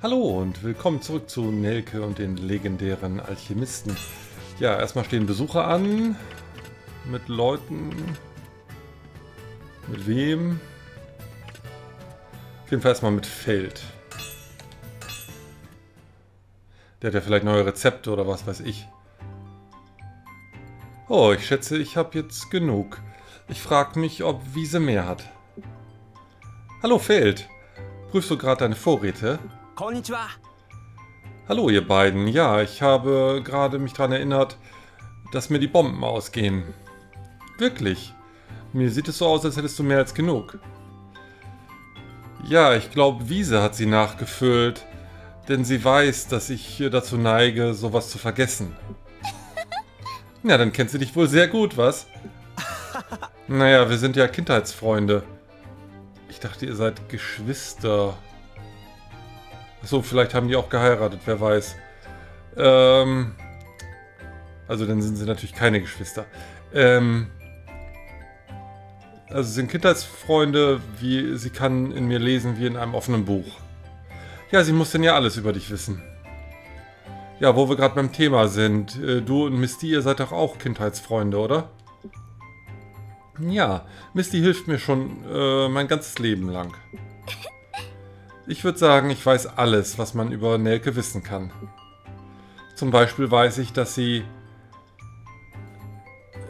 Hallo und willkommen zurück zu Nelke und den legendären Alchemisten. Ja, erstmal stehen Besucher an. Mit Leuten. Mit wem? Auf jeden Fall erstmal mit Feld. Der hat ja vielleicht neue Rezepte oder was weiß ich. Oh, ich schätze, ich habe jetzt genug. Ich frage mich, ob Wiese mehr hat. Hallo Feld. Prüfst du gerade deine Vorräte? Konnichiwa. Hallo ihr beiden. Ja, ich habe gerade mich daran erinnert, dass mir die Bomben ausgehen. Wirklich. Mir sieht es so aus, als hättest du mehr als genug. Ja, ich glaube, Wiese hat sie nachgefüllt, denn sie weiß, dass ich dazu neige, sowas zu vergessen. Ja, dann kennt sie dich wohl sehr gut, was? Naja, wir sind ja Kindheitsfreunde. Ich dachte, ihr seid Geschwister. Achso, vielleicht haben die auch geheiratet, wer weiß. Ähm, also dann sind sie natürlich keine Geschwister. Ähm, also sind Kindheitsfreunde, wie sie kann in mir lesen wie in einem offenen Buch. Ja, sie muss denn ja alles über dich wissen. Ja, wo wir gerade beim Thema sind. Äh, du und Misty, ihr seid doch auch Kindheitsfreunde, oder? Ja, Misty hilft mir schon äh, mein ganzes Leben lang. Ich würde sagen, ich weiß alles, was man über Nelke wissen kann. Zum Beispiel weiß ich, dass sie...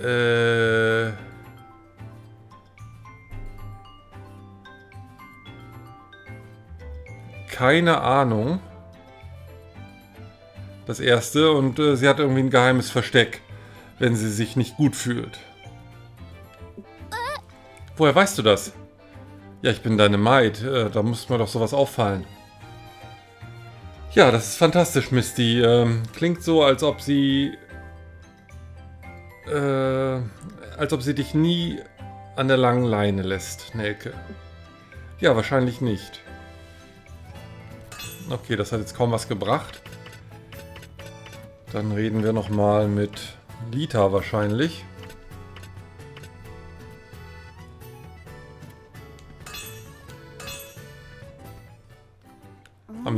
Äh... Keine Ahnung. Das erste. Und äh, sie hat irgendwie ein geheimes Versteck, wenn sie sich nicht gut fühlt. Woher weißt du das? Ja, ich bin deine Maid. Äh, da muss mir doch sowas auffallen. Ja, das ist fantastisch, Misty. Ähm, klingt so, als ob sie... Äh, als ob sie dich nie an der langen Leine lässt, Nelke. Ja, wahrscheinlich nicht. Okay, das hat jetzt kaum was gebracht. Dann reden wir nochmal mit Lita wahrscheinlich.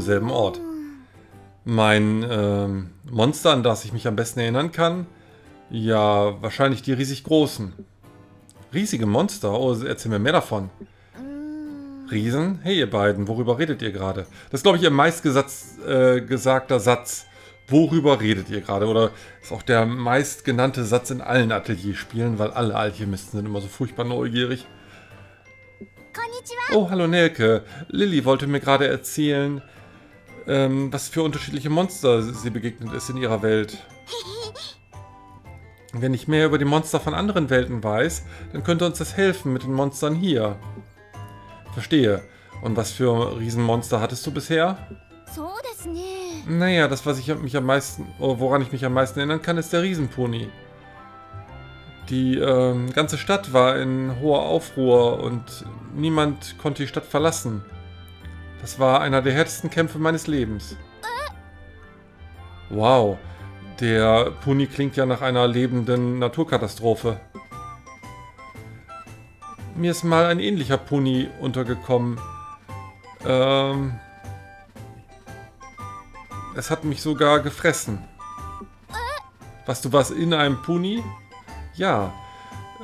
Am selben Ort. Mein ähm, Monster, an das ich mich am besten erinnern kann? Ja, wahrscheinlich die riesig großen. Riesige Monster? Oh, erzähl mir mehr davon. Riesen? Hey ihr beiden, worüber redet ihr gerade? Das ist, glaube ich, ihr meistgesagter äh, Satz. Worüber redet ihr gerade? Oder ist auch der meistgenannte Satz in allen Atelierspielen, weil alle Alchemisten sind immer so furchtbar neugierig. Oh, hallo Nelke. Lilly wollte mir gerade erzählen, ähm, was für unterschiedliche Monster sie begegnet ist in ihrer Welt. Wenn ich mehr über die Monster von anderen Welten weiß, dann könnte uns das helfen mit den Monstern hier. Verstehe. Und was für Riesenmonster hattest du bisher? Naja, das, was ich mich am meisten, oh, woran ich mich am meisten erinnern kann, ist der Riesenpony. Die ähm, ganze Stadt war in hoher Aufruhr und niemand konnte die Stadt verlassen. Das war einer der härtesten Kämpfe meines Lebens. Wow, der Puni klingt ja nach einer lebenden Naturkatastrophe. Mir ist mal ein ähnlicher Puni untergekommen. Ähm, es hat mich sogar gefressen. Was, du warst in einem Puni? Ja.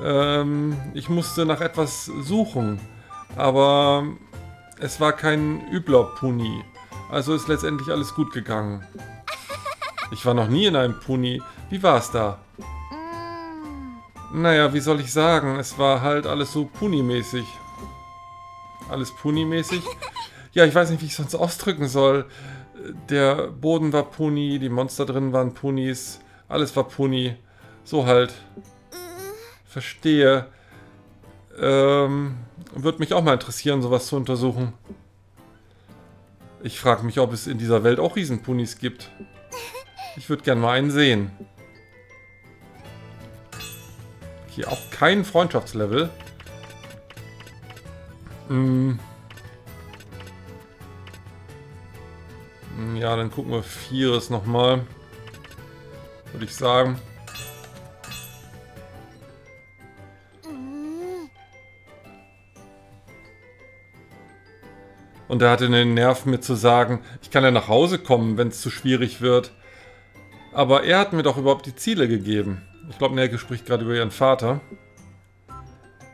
Ähm, ich musste nach etwas suchen. Aber es war kein übler Puni. Also ist letztendlich alles gut gegangen. Ich war noch nie in einem Puni. Wie war es da? Naja, wie soll ich sagen? Es war halt alles so Puni-mäßig. Alles Puni-mäßig? Ja, ich weiß nicht, wie ich es sonst ausdrücken soll. Der Boden war Puni, die Monster drin waren Punis. Alles war Puni. So halt. Verstehe. Ähm, würde mich auch mal interessieren, sowas zu untersuchen. Ich frage mich, ob es in dieser Welt auch Riesenpunis gibt. Ich würde gerne mal einen sehen. Hier auch kein Freundschaftslevel. Hm. Ja, dann gucken wir Vieres nochmal. Würde ich sagen. Und er hatte den Nerv, mir zu sagen, ich kann ja nach Hause kommen, wenn es zu schwierig wird. Aber er hat mir doch überhaupt die Ziele gegeben. Ich glaube, Nelke spricht gerade über ihren Vater.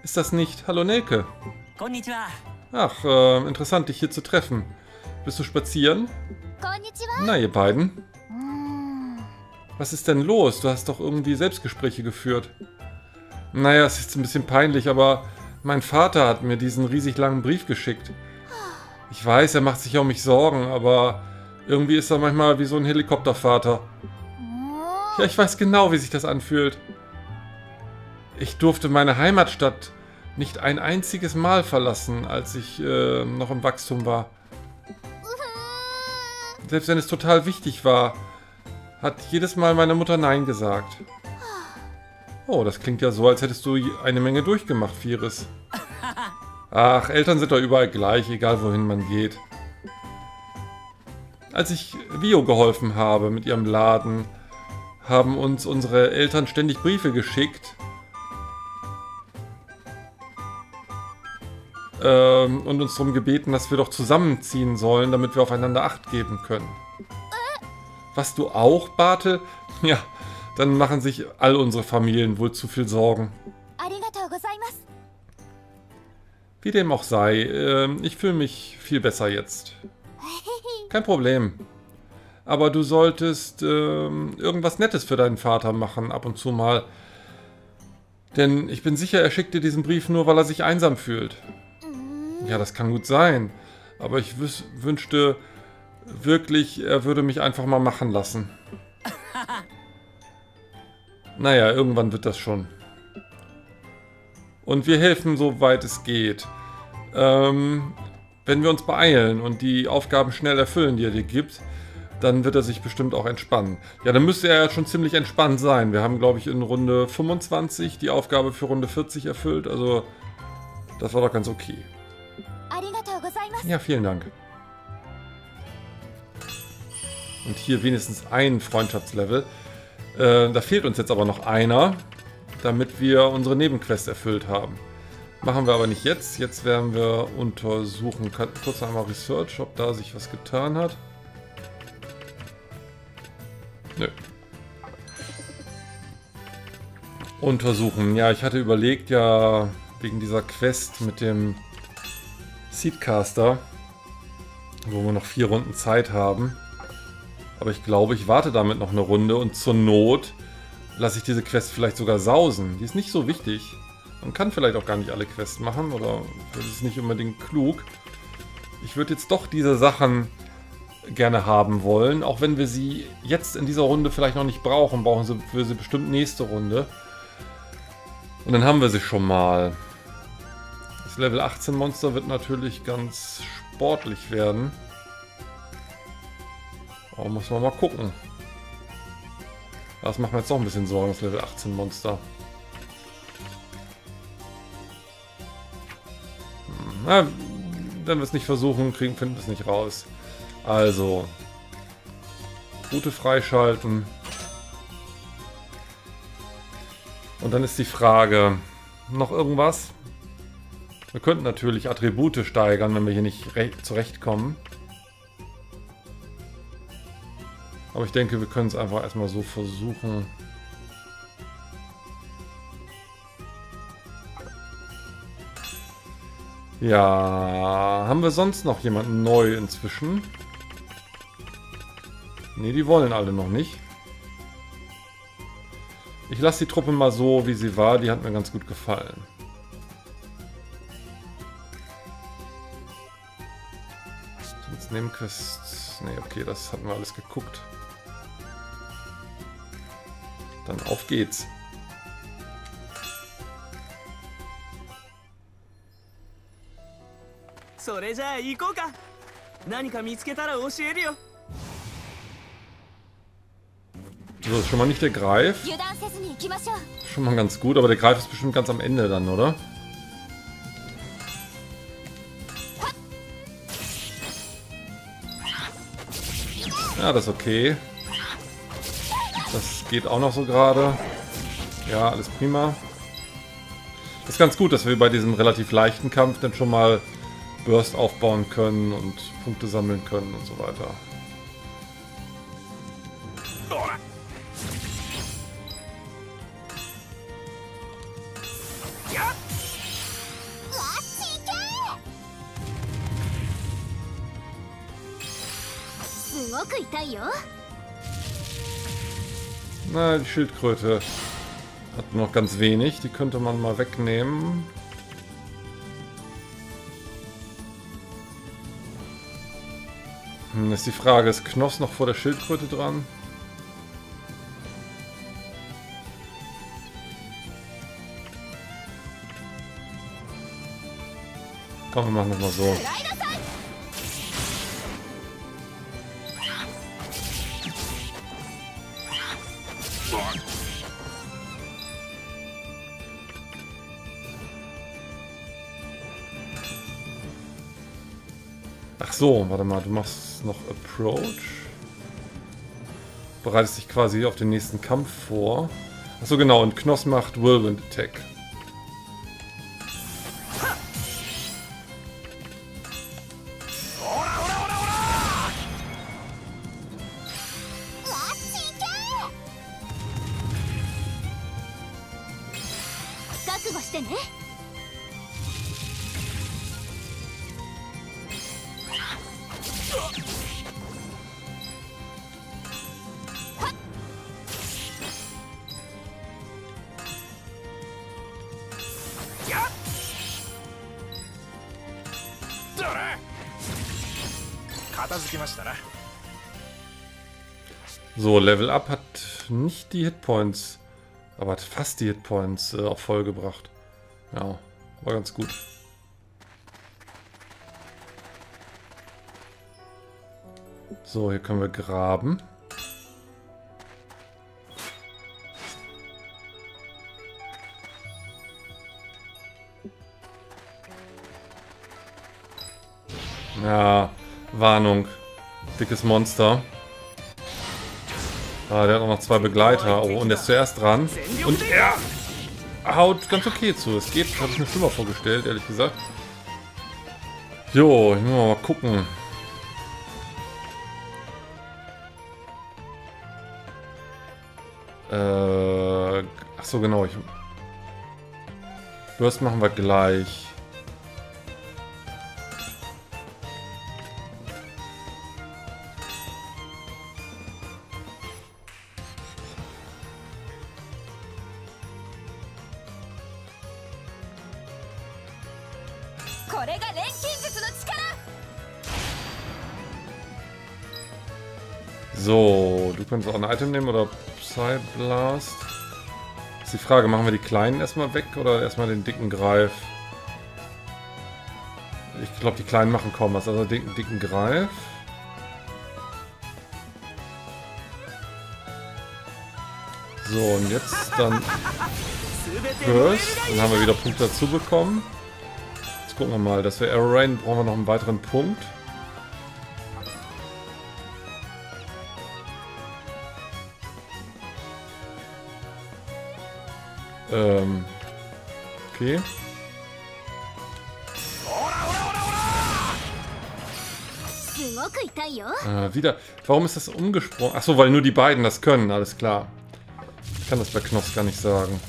Ist das nicht? Hallo Nelke. Konnichiwa. Ach, äh, interessant, dich hier zu treffen. Bist du spazieren? Konnichiwa. Na, ihr beiden. Mm. Was ist denn los? Du hast doch irgendwie Selbstgespräche geführt. Naja, es ist ein bisschen peinlich, aber mein Vater hat mir diesen riesig langen Brief geschickt. Ich weiß, er macht sich um mich Sorgen, aber irgendwie ist er manchmal wie so ein Helikoptervater. も Ja, ich weiß genau, wie sich das anfühlt. Ich durfte meine Heimatstadt nicht ein einziges Mal verlassen, als ich äh, noch im Wachstum war. う Selbst wenn es total wichtig war, hat jedes Mal meine Mutter Nein gesagt. Oh, das klingt ja so, als hättest du eine Menge durchgemacht, Firis. Ach, Eltern sind doch überall gleich, egal wohin man geht. Als ich Vio geholfen habe mit ihrem Laden, haben uns unsere Eltern ständig Briefe geschickt. Ähm, und uns darum gebeten, dass wir doch zusammenziehen sollen, damit wir aufeinander Acht geben können. Was du auch, Bate? Ja, dann machen sich all unsere Familien wohl zu viel Sorgen. Arigatou. Wie dem auch sei, ähm, ich fühle mich viel besser jetzt. Kein Problem. Aber du solltest ähm, irgendwas Nettes für deinen Vater machen, ab und zu mal. Denn ich bin sicher, er schickt dir diesen Brief nur, weil er sich einsam fühlt. Ja, das kann gut sein. Aber ich wünschte wirklich, er würde mich einfach mal machen lassen. Naja, irgendwann wird das schon und wir helfen, soweit es geht. Ähm, wenn wir uns beeilen und die Aufgaben schnell erfüllen, die er dir gibt, dann wird er sich bestimmt auch entspannen. Ja, dann müsste er ja schon ziemlich entspannt sein. Wir haben, glaube ich, in Runde 25 die Aufgabe für Runde 40 erfüllt. Also, das war doch ganz okay. Ja, vielen Dank. Und hier wenigstens ein Freundschaftslevel. Äh, da fehlt uns jetzt aber noch einer damit wir unsere Nebenquest erfüllt haben. Machen wir aber nicht jetzt. Jetzt werden wir untersuchen. Kurz einmal Research, ob da sich was getan hat. Nö. Untersuchen. Ja, ich hatte überlegt, ja, wegen dieser Quest mit dem Seedcaster, wo wir noch vier Runden Zeit haben. Aber ich glaube, ich warte damit noch eine Runde und zur Not lasse ich diese Quest vielleicht sogar sausen. Die ist nicht so wichtig. Man kann vielleicht auch gar nicht alle Quests machen oder das ist nicht unbedingt klug. Ich würde jetzt doch diese Sachen gerne haben wollen, auch wenn wir sie jetzt in dieser Runde vielleicht noch nicht brauchen, brauchen sie für sie bestimmt nächste Runde. Und dann haben wir sie schon mal. Das Level 18 Monster wird natürlich ganz sportlich werden. Aber muss man mal gucken. Das macht mir jetzt auch ein bisschen Sorgen, das Level 18 Monster. Hm, Na, wenn wir es nicht versuchen, kriegen, finden wir es nicht raus. Also. Route freischalten. Und dann ist die Frage, noch irgendwas? Wir könnten natürlich Attribute steigern, wenn wir hier nicht re- zurechtkommen. Aber ich denke, wir können es einfach erstmal so versuchen. Ja, haben wir sonst noch jemanden neu inzwischen? Ne, die wollen alle noch nicht. Ich lasse die Truppe mal so, wie sie war. Die hat mir ganz gut gefallen. Sonst Nebenquests. Ne, okay, das hatten wir alles geguckt. Dann auf geht's. So, ist schon mal nicht der Greif. Schon mal ganz gut, aber der Greif ist bestimmt ganz am Ende dann, oder? Ja, das ist okay. Geht auch noch so gerade. Ja, alles prima. Ist ganz gut, dass wir bei diesem relativ leichten Kampf dann schon mal Burst aufbauen können und Punkte sammeln können und so weiter. Na, die Schildkröte hat noch ganz wenig. Die könnte man mal wegnehmen. Hm, ist die Frage, ist Knoss noch vor der Schildkröte dran? Komm, wir machen das mal so. So, warte mal, du machst noch Approach. Bereitest dich quasi auf den nächsten Kampf vor. Ach so, genau, und Knoss macht Whirlwind Attack. So, Level Up hat nicht die Hitpoints, aber hat fast die Hitpoints äh, auf voll gebracht. Ja, war ganz gut. So, hier können wir graben. Ja, Warnung. Dickes Monster. Ah, der hat auch noch zwei Begleiter. Oh, und der ist zuerst dran. Und er haut ganz okay zu. Es geht, habe ich mir schlimmer vorgestellt, ehrlich gesagt. Jo, ich muss mal gucken. Äh, ach so, genau. Ich, Burst machen wir gleich. Ist die Frage, machen wir die kleinen erstmal weg oder erstmal den dicken Greif? Ich glaube, die kleinen machen kaum was. Also den dicken Greif. So, und jetzt dann Burst. Dann haben wir wieder Punkte dazu bekommen. Jetzt gucken wir mal. Das wäre Arrow Rain. Brauchen wir noch einen weiteren Punkt. Ähm. Okay. Äh, wieder. Warum ist das umgesprungen? Achso, weil nur die beiden das können, alles klar. Ich kann das bei Knoss gar nicht sagen.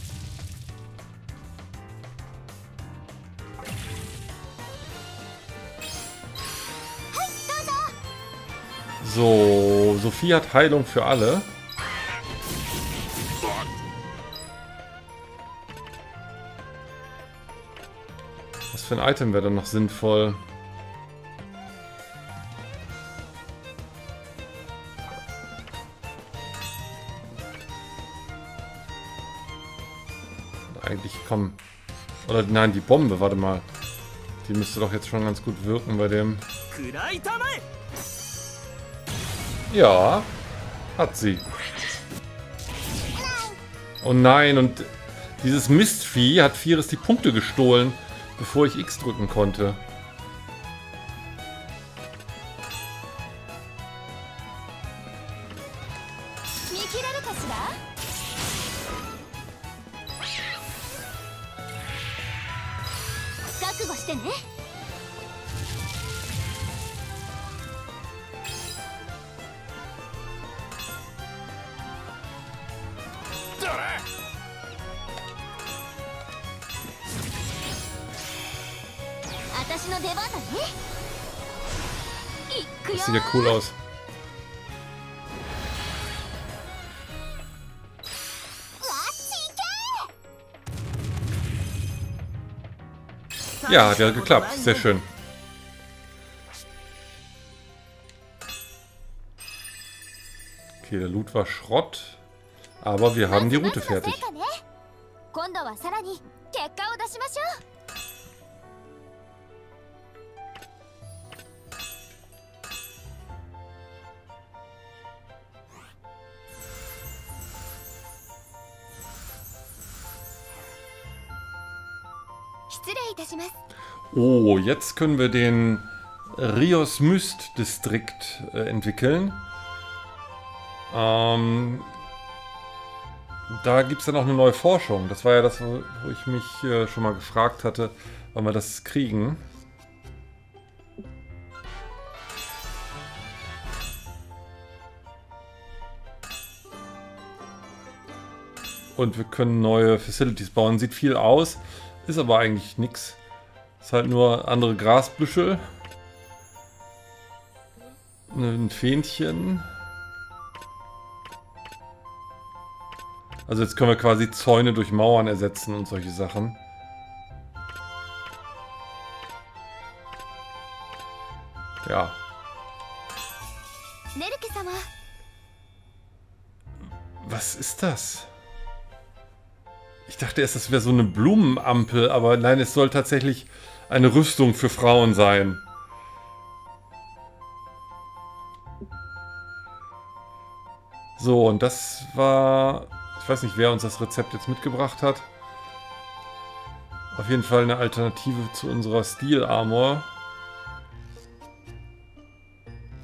So, Sophie hat Heilung für alle. Ein Item wäre dann noch sinnvoll? Eigentlich, komm. Oder nein, die Bombe, warte mal. Die müsste doch jetzt schon ganz gut wirken bei dem. Ja, hat sie. Oh nein, und dieses Mistvieh hat Vieres die Punkte gestohlen bevor ich X drücken konnte. cool aus. Ja, hat ja geklappt. Sehr schön. Okay, der Loot war Schrott. Aber wir haben die Route fertig. Oh, jetzt können wir den Rios Myst Distrikt äh, entwickeln. Ähm, da gibt es ja noch eine neue Forschung. Das war ja das, wo wo ich mich äh, schon mal gefragt hatte, wann wir das kriegen. Und wir können neue Facilities bauen. Sieht viel aus, ist aber eigentlich nichts. Ist halt nur andere Grasbüschel. Ein Fähnchen. Also jetzt können wir quasi Zäune durch Mauern ersetzen und solche Sachen. Ja. Was ist das? Ich dachte erst, das wäre so eine Blumenampel, aber nein, es soll tatsächlich eine Rüstung für Frauen sein. So, und das war... Ich weiß nicht, wer uns das Rezept jetzt mitgebracht hat. Auf jeden Fall eine Alternative zu unserer Steel Armor.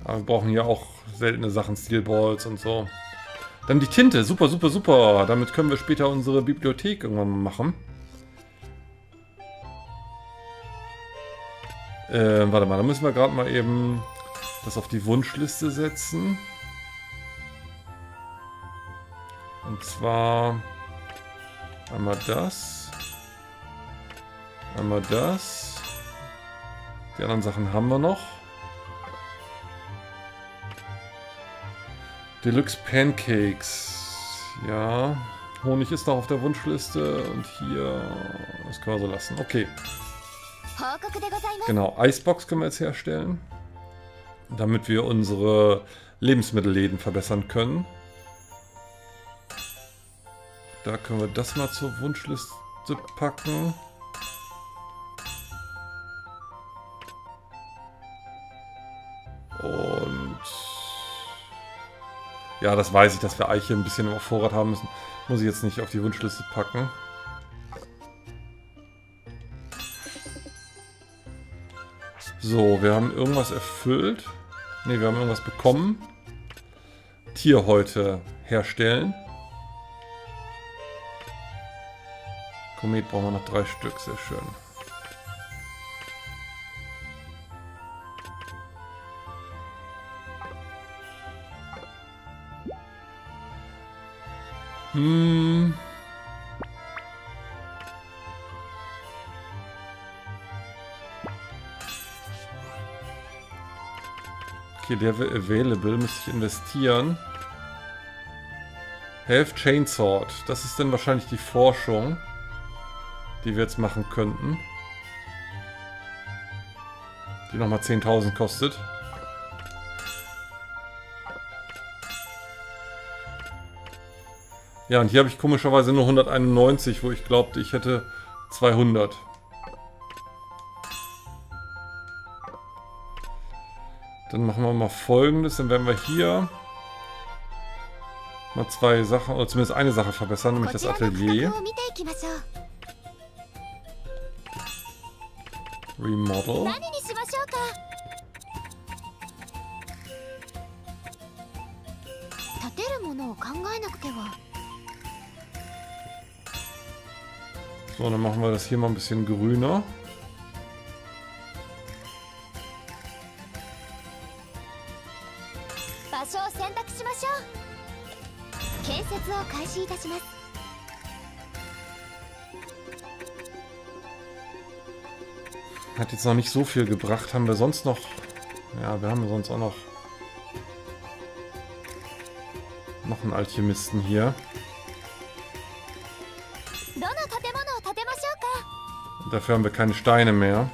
Aber wir brauchen ja auch seltene Sachen, Steel Balls und so. Dann die Tinte, super, super, super. Damit können wir später unsere Bibliothek irgendwann machen. Äh, warte mal, da müssen wir gerade mal eben das auf die Wunschliste setzen. Und zwar einmal das. Einmal das. Die anderen Sachen haben wir noch. Deluxe Pancakes. Ja. Honig ist noch auf der Wunschliste. Und hier. Das können wir so lassen. Okay. Genau, Eisbox können wir jetzt herstellen, damit wir unsere Lebensmittelläden verbessern können. Da können wir das mal zur Wunschliste packen. Und ja, das weiß ich, dass wir Eiche ein bisschen auf Vorrat haben müssen. Muss ich jetzt nicht auf die Wunschliste packen. So, wir haben irgendwas erfüllt. Ne, wir haben irgendwas bekommen. Tierhäute herstellen. Komet brauchen wir noch drei Stück, sehr schön. Hm. Okay, der wäre available, müsste ich investieren. Health Chainsword. Das ist dann wahrscheinlich die Forschung, die wir jetzt machen könnten. Die nochmal 10.000 kostet. Ja, und hier habe ich komischerweise nur 191, wo ich glaubte, ich hätte 200. Dann machen wir mal folgendes. Dann werden wir hier mal zwei Sachen, oder zumindest eine Sache verbessern, nämlich das Atelier. Remodel. So, dann machen wir das hier mal ein bisschen grüner. しいたします。Hat jetzt noch nicht so viel gebracht. Haben wir sonst noch... Ja, wir haben sonst auch noch... Noch einen Alchemisten hier. Dafür haben wir keine Steine mehr.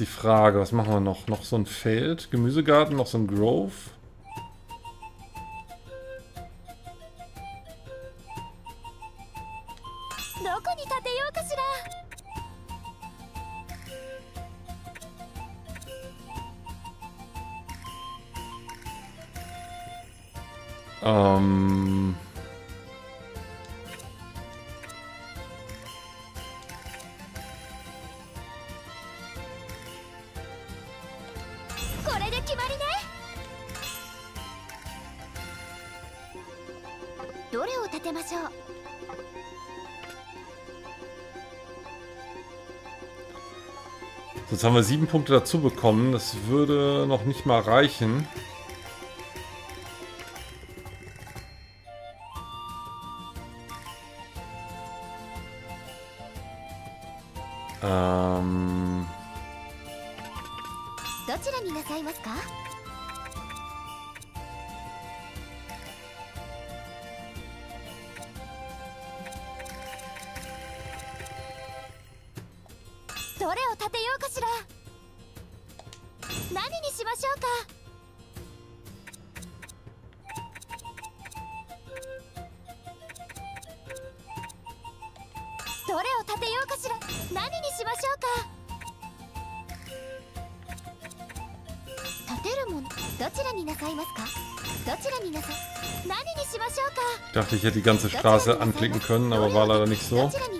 Die Frage, was machen wir noch? Noch so ein Feld, Gemüsegarten, noch so ein Grove?「Jetzt haben wir sieben Punkte dazu bekommen. Das würde noch nicht mal reichen. Die ganze Straße anklicken können, aber war leider nicht ど so.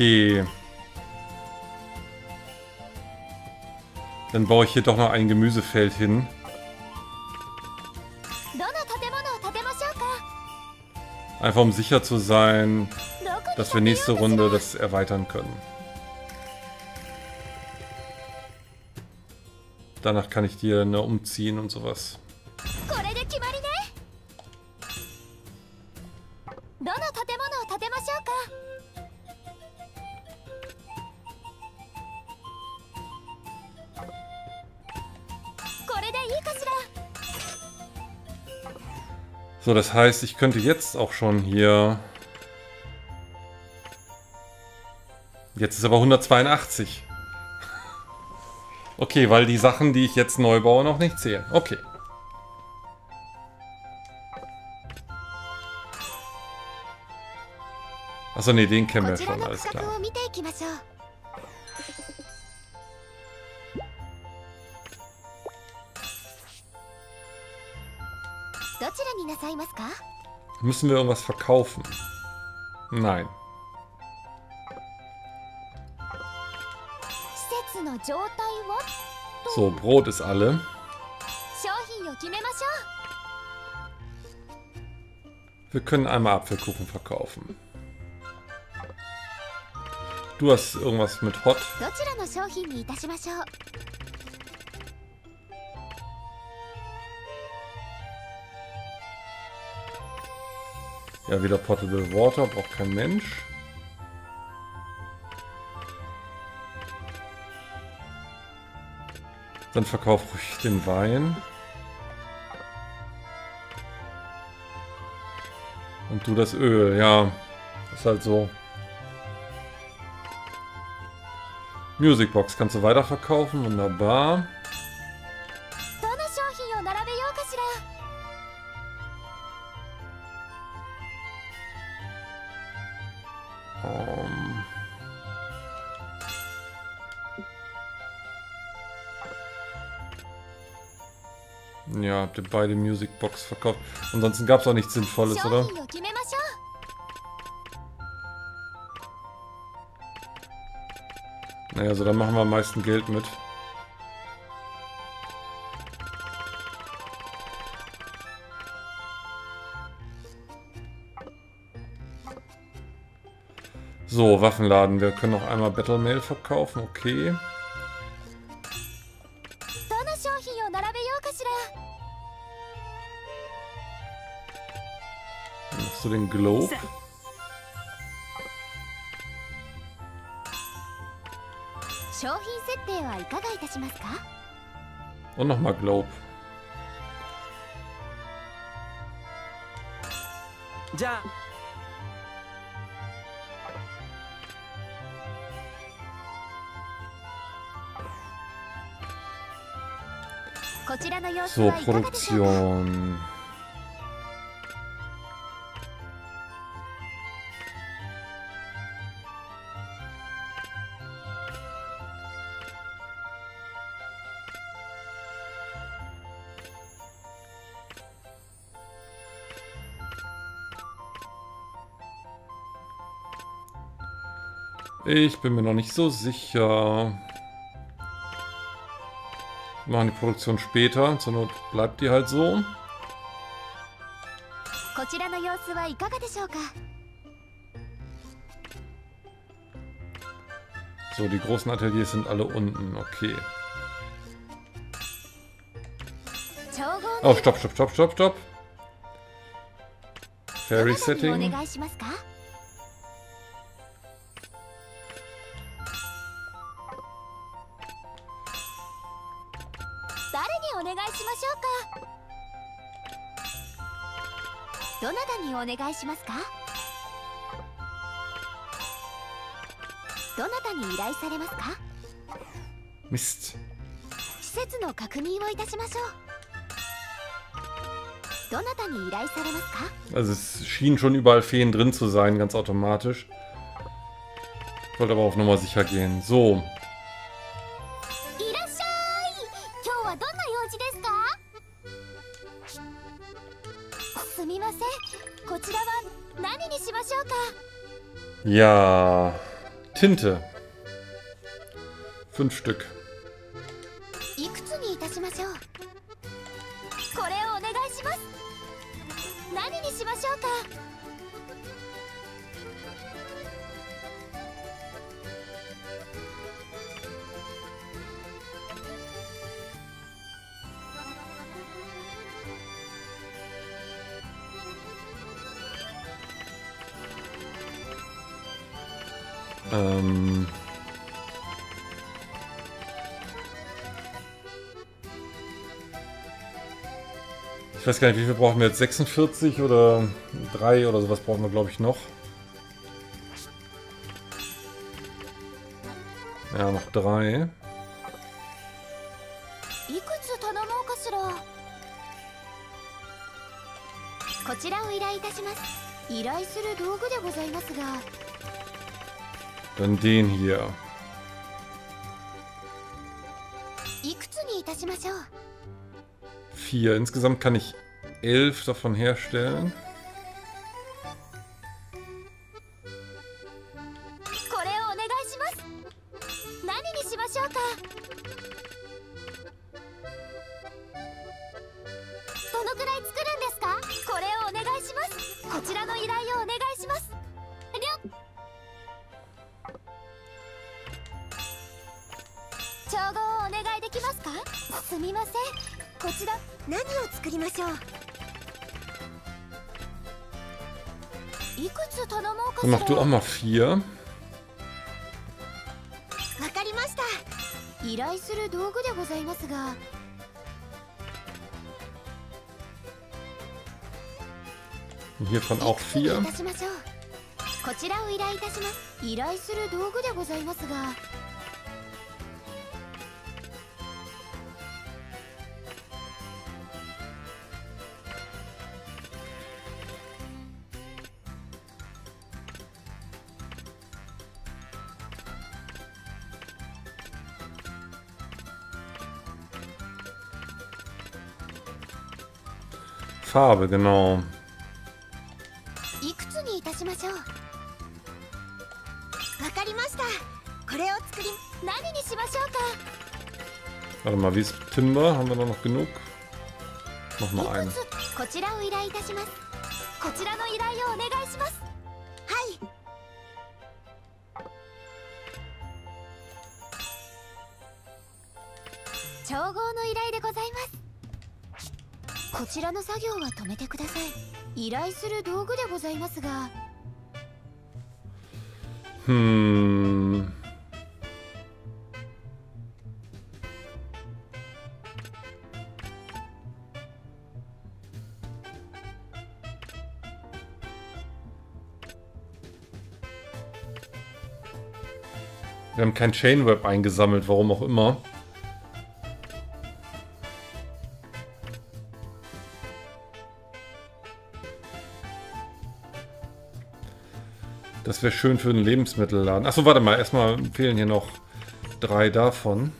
Okay. Dann baue ich hier doch noch ein Gemüsefeld hin. Einfach um sicher zu sein, dass wir nächste Runde das erweitern können. Danach kann ich dir ne, umziehen und sowas. So, das heißt, ich könnte jetzt auch schon hier... Jetzt ist aber 182. Okay, weil die Sachen, die ich jetzt neu baue, noch nicht zählen. Okay. Achso, nee, den kennen wir schon, alles klar. Müssen wir irgendwas verkaufen? Nein. So, Brot ist alle. Wir können einmal Apfelkuchen verkaufen. Du hast irgendwas mit Hot. Ja, wieder Potable Water, braucht kein Mensch. Dann verkauf ruhig den Wein. Und du das Öl, ja. Ist halt so. Musicbox kannst du weiterverkaufen, wunderbar. habt ihr beide Music Box verkauft. Ansonsten gab es auch nichts Sinnvolles, oder? Naja, also da machen wir am meisten Geld mit. So, Waffenladen. Wir können noch einmal Battle Mail verkaufen. Okay. du den Globe? さ商品設定はいかがいたしますか Und nochmal Globe. じゃあこちらの様子 So, はいかがでしょうか Produktion. Ich bin mir noch nicht so sicher. Wir machen die Produktion später, zur Not bleibt die halt so. So, die großen Ateliers sind alle unten, okay. Oh, stopp, stopp, stopp, stopp, stopp. Fairy Setting. 願いしますかどなたに依頼されますか Mist. 施設の確認をいたしましょうどなたに依頼されますか Also es schienen schon überall Feen drin zu sein, ganz automatisch. Ich wollte aber auf Nummer sicher gehen. So, ちらは何にしましょうか？ja. Tinte. Fünf Stück. いくつにいたしましょう？これをお願いします何にしましょうか？Ähm. Ich weiß gar nicht, wie viel brauchen wir jetzt? 46 oder 3 oder sowas brauchen wir, glaube ich, noch. Ja, noch 3. Dann den hier. Vier. Insgesamt kann ich elf davon herstellen. schon auch vier. こちらを依頼いたします依頼する道具でございますがーブでの。mal, wie ist Timber? Haben wir da noch genug? Noch mal einen. こちらの作業は止めてください依頼する道具でございますが Hmm. Wir haben kein Chainweb eingesammelt, warum auch immer. Das wäre schön für den Lebensmittelladen. Achso, warte mal. Erstmal fehlen hier noch drei davon.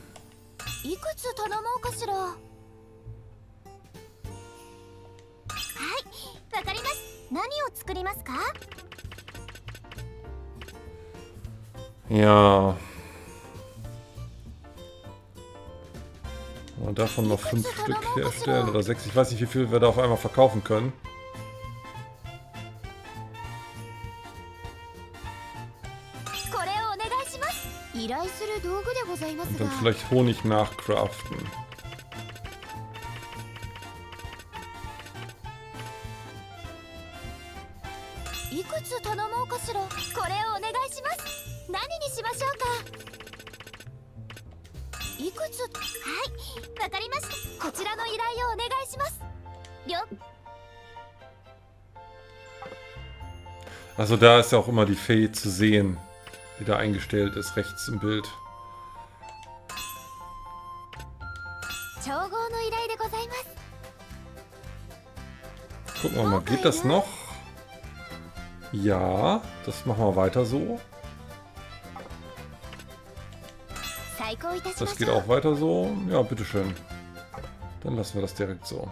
davon noch fünf Stück herstellen oder sechs. Ich weiß nicht, wie viel wir da auf einmal verkaufen können. Und dann vielleicht Honig nachcraften. Also da ist ja auch immer die Fee zu sehen, die da eingestellt ist, rechts im Bild. Gucken wir mal, geht das noch? Ja, das machen wir weiter so. Das geht auch weiter so. Ja, bitteschön. Dann lassen wir das direkt so.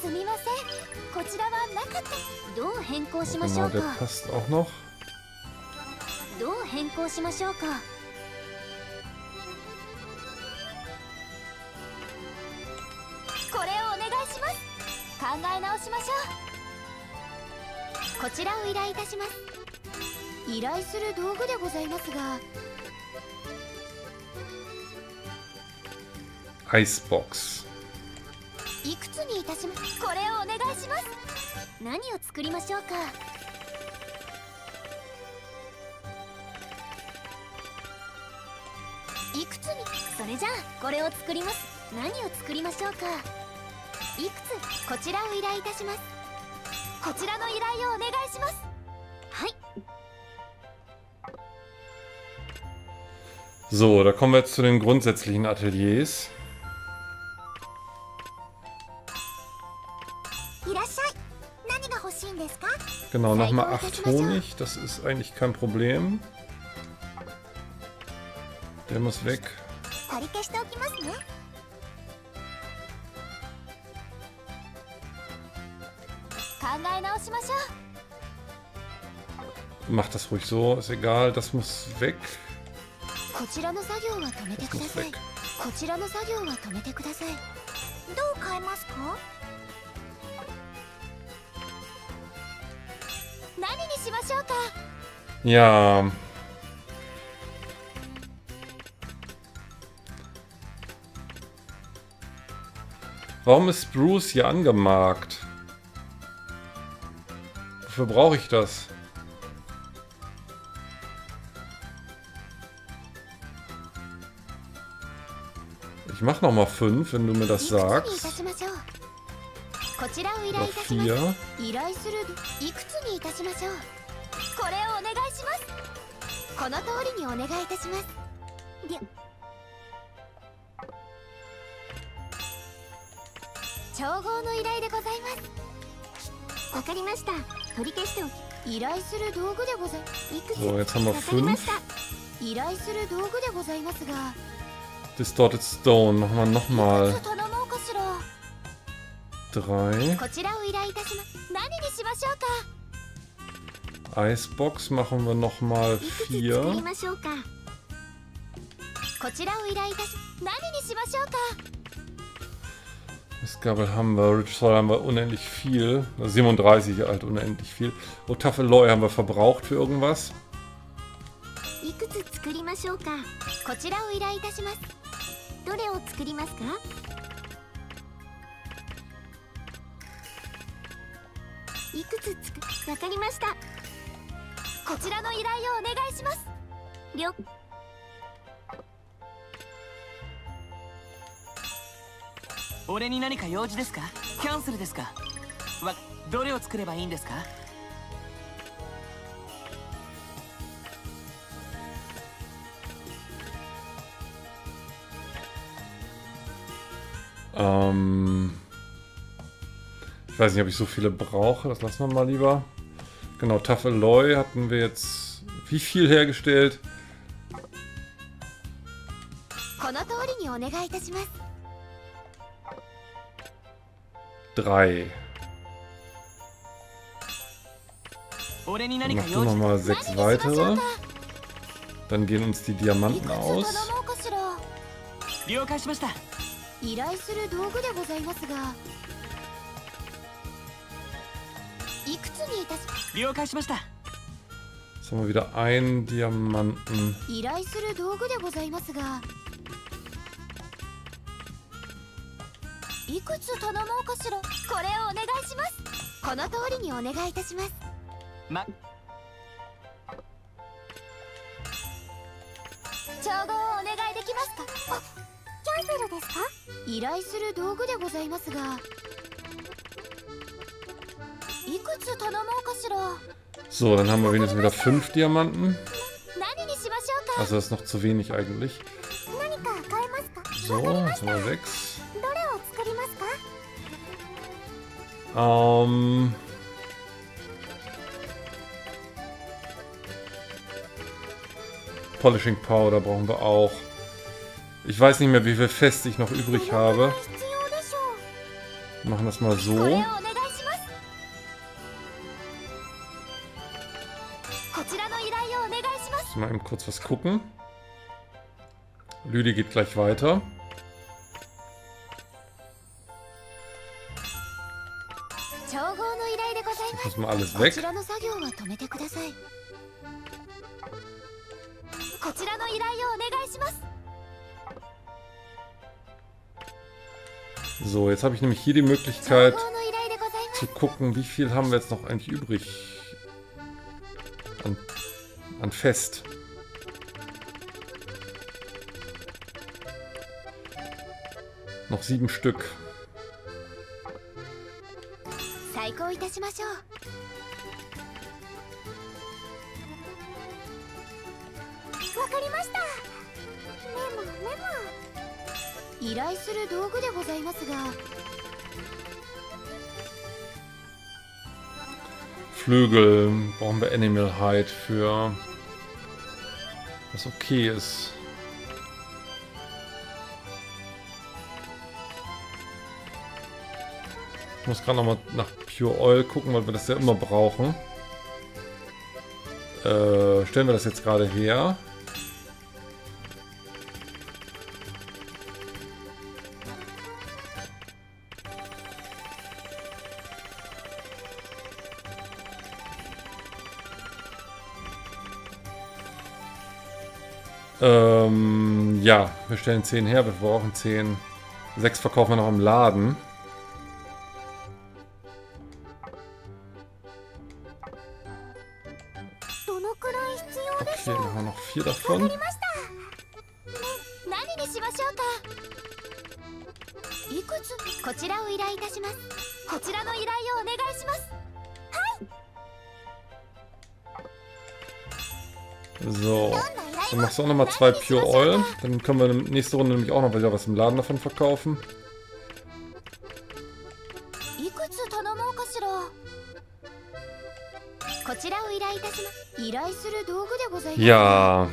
すみません。こちらはなかったどう変更しましょうか？どう変更しましょうか？これをお願いします。考え直しましょう。こちらを依頼いたします。依頼する道具でございますが。アイスボックス。いくつにいたします？これをお願いします。何を作りましょうか？いくつに？それじゃあこれを作ります。何を作りましょうか？いくつこちらを依頼いたします。こちらの依頼をお願いします。はい。So, da kommen wir jetzt zu den grundsätzlichen Ateliers. Genau, nochmal Sei 8 gut, Honig. Das ist eigentlich kein Problem. Der muss weg. 取り消しておきますね 考え直しましょう Mach das ruhig so, ist egal. Das muss weg. こちらの作業は止めて Das くだ muss さい weg. こちらの作業は止めてくださいどう変えますか Ja. Warum ist Bruce hier angemarkt? Wofür brauche ich das? Ich mach nochmal fünf, wenn du mir das sagst. ちらを依頼いたします.依頼するいくつにいたしましょう。これをお願いします。この通りにお願いいたします。調合の依頼でございます。わかりました。取り消しておき依頼する道具でございいくつわかりま.した。依頼する道具でございますが。Distorted Stone. Machen wir い nochmal 3. Eisbox machen wir nochmal 4. Mistgabel haben wir, Ritual haben wir unendlich viel. 37 halt unendlich viel. Oh, Taffeloi haben wir verbraucht für irgendwas. Ich いくつ作わかりました。こちらの依頼をお願いします。了俺に何か用事ですか？キャンセルですか？わどれを作ればいいんですか？Ähm, ich weiß nicht, ob ich so viele brauche. Das lassen wir mal lieber. Genau, Tafelloy hatten wir jetzt wie viel hergestellt? この通りにお願いいたします Drei. 俺に Dann 何か mach 用 du 事 nochmal 何 sechs にしましょう weitere. か Dann gehen uns die いくつ Diamanten 頼 aus. もうかしら了解しました依頼する道具でございますが 了解しました。Jetzt haben wir wieder einen Diamanten. 依頼する道具でございますが。いくつ頼もうかしら。これをお願いします。この通りにお願いいたします。ま。調合をお願いできますか。キャンセルですか。依頼する道具でございますが So, dann haben wir wenigstens wieder fünf Diamanten. Also das ist noch zu wenig eigentlich. So, jetzt haben wir sechs. Ähm... Polishing Powder brauchen wir auch. Ich weiß nicht mehr, wie viel Fest ich noch übrig habe. Machen das mal so. Muss mal eben kurz was gucken. Lüde geht gleich weiter. Ich muss mal alles weg. So, jetzt habe ich nämlich hier die Möglichkeit zu gucken, wie viel haben wir jetzt noch eigentlich übrig an an fest. Noch sieben Stück. Flügel brauchen wir Animal Hide für. Was okay ist. Ich muss gerade nochmal nach Pure Oil gucken, weil wir das ja immer brauchen. Äh, stellen wir das jetzt gerade her. Ähm, ja, wir stellen 10 her, wir brauchen 10. 6 verkaufen wir noch im Laden. Okay, machen wir noch 4 davon. mal zwei Pure Oil. Dann können wir nächste Runde nämlich auch noch wieder was im Laden davon verkaufen. Ja.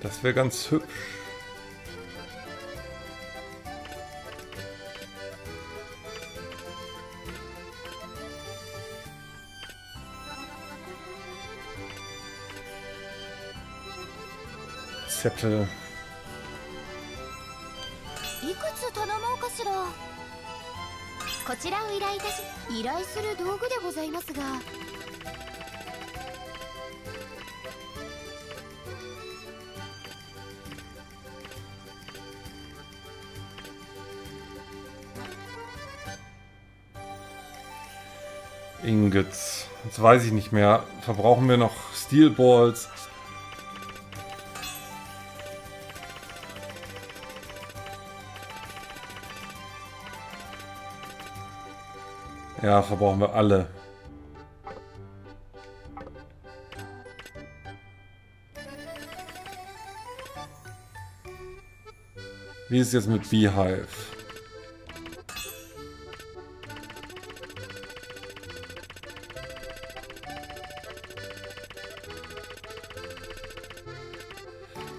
Das wäre ganz hübsch. Rezepte. Ingots. Jetzt weiß ich nicht mehr. Verbrauchen wir noch Steel Balls? Ja, verbrauchen wir alle. Wie ist es jetzt mit Beehive?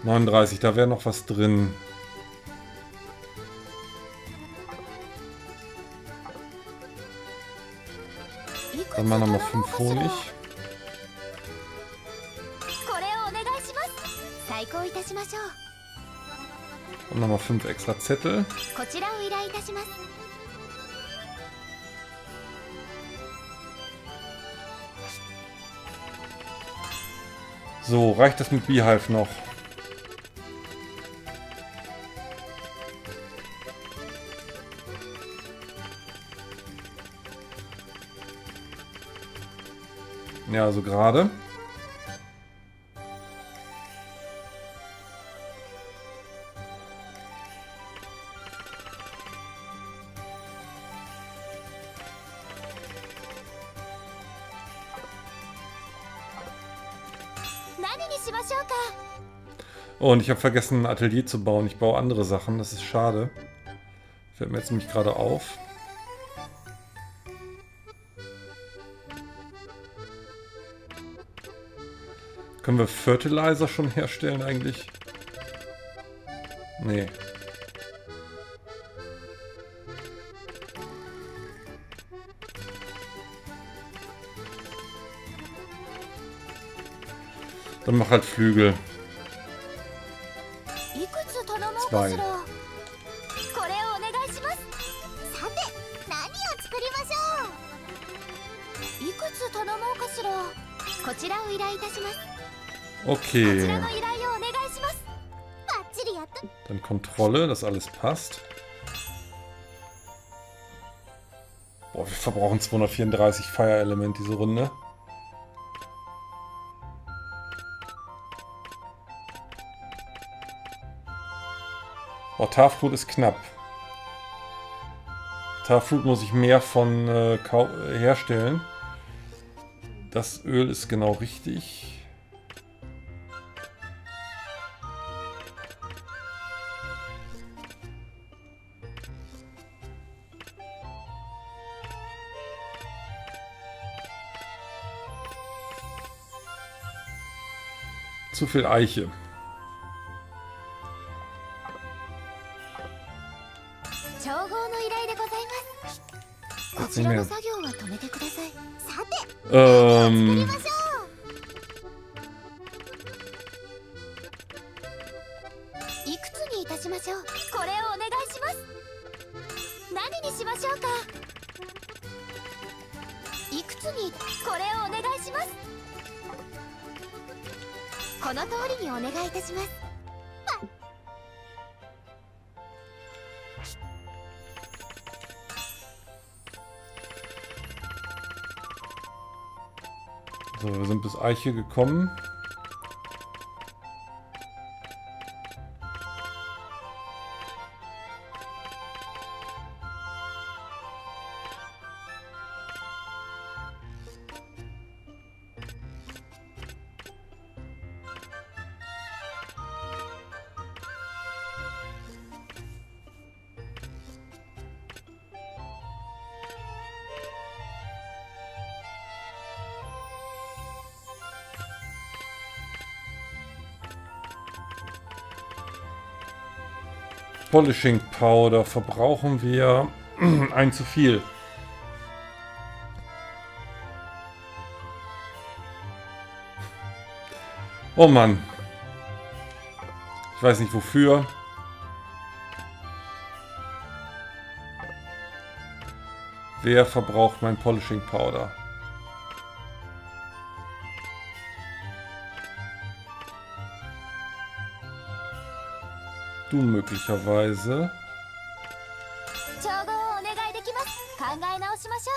Neununddreißig, da wäre noch was drin. wir nochmal 5 Honig. Und nochmal 5 extra Zettel. So, reicht das mit Beehive noch? Ja, also gerade. Und ich habe vergessen, ein Atelier zu bauen. Ich baue andere Sachen. Das ist schade. Fällt mir jetzt nämlich gerade auf. Können wir Fertilizer schon herstellen eigentlich? Nee. Dann mach halt Flügel. Zwei. Okay. Dann Kontrolle, dass alles passt. Boah, wir verbrauchen 234 Fire Element diese Runde. Boah, Tarfruit ist knapp. Tarfruit muss ich mehr von äh, äh herstellen. Das Öl ist genau richtig. zu viel Eiche. Ähm... Kirche gekommen. Polishing Powder verbrauchen wir ein zu viel. Oh Mann. Ich weiß nicht wofür. Wer verbraucht mein Polishing Powder? du möglicherweise.